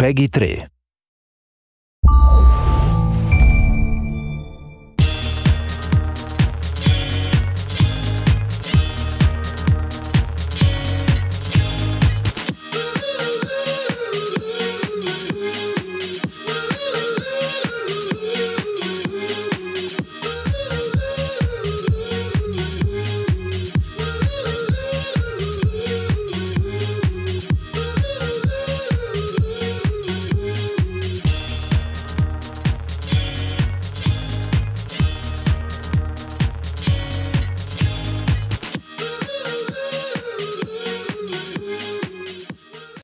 Peggy 3.